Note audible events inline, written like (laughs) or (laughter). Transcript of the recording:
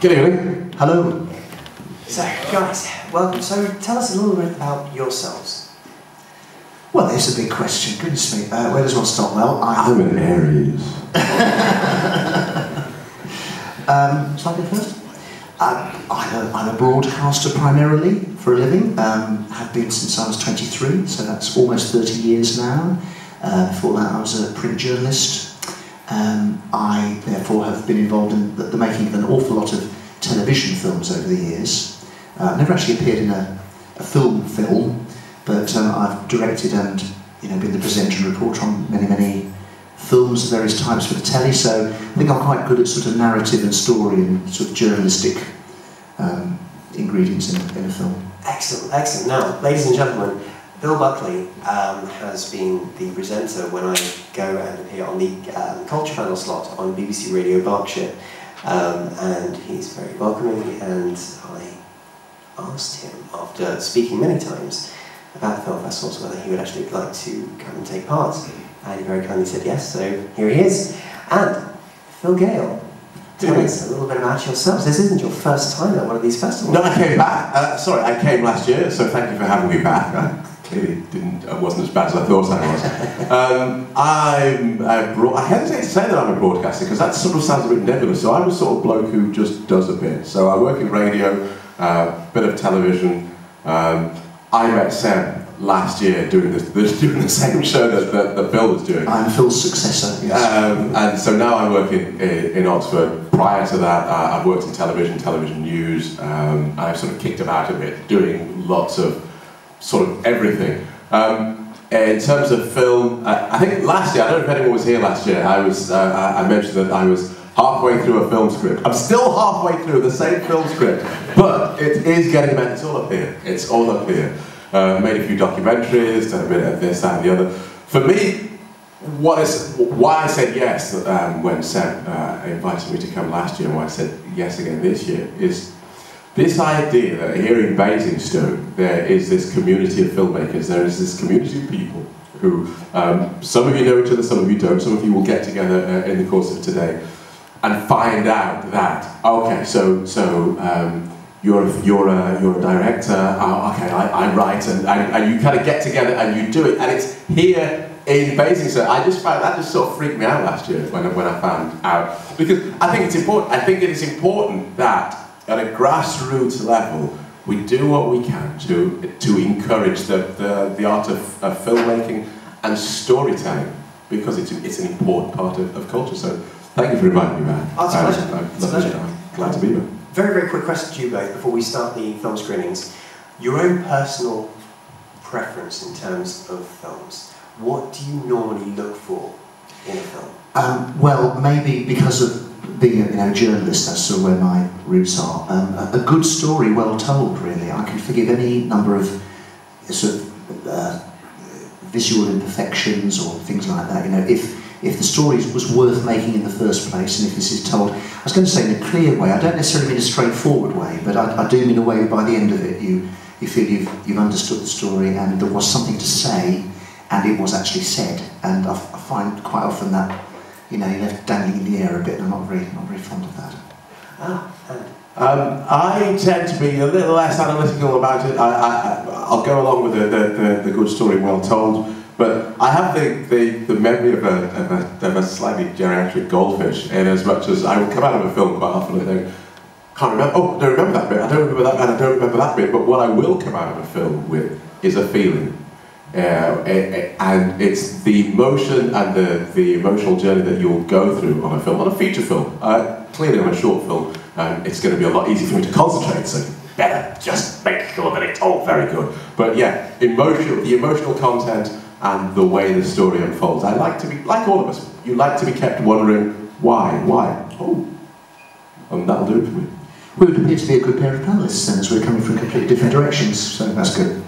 Good evening. Hello. So, guys, welcome. So, tell us a little bit about yourselves. Well, there's a big question. Goodness me. Uh, where does one start? Well, I, I'm an Aries. (laughs) um, shall I go first? Um, I'm, a, I'm a broadcaster primarily for a living. Um, have been since I was 23, so that's almost 30 years now. Uh, before that, I was a print journalist. Um, I therefore have been involved in the, the, making of an awful lot of television films over the years. Uh, I've never actually appeared in a, a film film, but um, I've directed and you know been the presenter and reporter on many many films of various types for the telly. So I think I'm quite good at sort of narrative and story and sort of journalistic um, ingredients in, in a film. Excellent, excellent. Now, ladies and gentlemen, Bill Buckley um, has been the presenter when I go and appear on the um, Culture Panel slot on BBC Radio Berkshire. Um, and he's very welcoming, and I asked him, after speaking many times about film festivals, whether he would actually like to come and take part. And he very kindly said yes, so here he is. And Phil Gayle, Tell us a little bit about yourselves. This isn't your first time at one of these festivals. No, I came back. Uh, sorry, I came last year, so thank you for having me back clearly didn't, I wasn't as bad as I thought I was. (laughs) um, I'm a broad, I hesitate to say that I'm a broadcaster because that sort of sounds a bit nebulous. So I'm a sort of bloke who just does a bit. So I work in radio, a uh, bit of television. Um, I met Sam last year doing, this, (laughs) doing the same show that, that, that Bill was doing. I'm Phil's successor, yes. Um, and so now I work in, in, in Oxford. Prior to that, uh, I've worked in television, television news. Um, I've sort of kicked about a bit, doing lots of sort of everything. Um, in terms of film, I, think last year, I don't know if anyone was here last year, I, was, uh, I mentioned that I was halfway through a film script. I'm still halfway through the same film script, but it is getting better. It's all up here. It's all up here. Uh, made a few documentaries, done a bit of this, that, and the other. For me, what is, why I said yes um, when Seb uh, invited me to come last year and why I said yes again this year is this idea that here in Basingstoke there is this community of filmmakers, there is this community of people who, um, some of you know each other, some of you don't, some of you will get together uh, in the course of today and find out that, okay, so, so um, you're, a, you're, a, you're a director, oh, okay, I, I write, and, and, and you kind of get together and you do it, and it's here in Basingstoke. I just found that just sort of freaked me out last year when, when I found out. Because I think it's important, I think it is important that at a grassroots level, we do what we can to, to encourage the, the, the art of, of filmmaking and storytelling because it's, it's an important part of, of culture. So thank you for inviting me back. Oh, it's a pleasure. I'm, it's a pleasure. I'm glad to be here. Very, very quick question to you both before we start the film screenings. Your own personal preference in terms of films. What do you normally look for in a film? Um, well, maybe because of being a you know, journalist, that's sort of where my roots are. Um, a, a, good story, well told, really. I can forgive any number of sort of uh, visual imperfections or things like that. You know, if if the story was worth making in the first place, and if this is told, I was going to say in a clear way. I don't necessarily mean a straightforward way, but I, I do mean a way by the end of it you you feel you've you've understood the story and there was something to say, and it was actually said. And I, I find quite often that you know, you're left dangling in the air a bit, and I'm not very, not very fond of that. Ah, um, I tend to be a little less analytical about it. I, will go along with the, the, the, the, good story well told, but I have the, the, the memory of a, of, a, of a slightly geriatric goldfish in as much as I will come out of a film quite often and think, can't remember, oh, I don't remember that bit, I don't remember that bit, I don't remember that bit, but what I will come out of a film with is a feeling. Uh, and it's the emotion and the, the emotional journey that you'll go through on a film, on a feature film. Uh, clearly on a short film, um, it's going to be a lot easier for me to concentrate, so better just make sure that it's all very good. But yeah, emotional, the emotional content and the way the story unfolds. I like to be, like all of us, you like to be kept wondering, why, why? Oh, and that'll do it for me. We would appear to be a good pair of then, as we're coming from completely different directions, so that's good.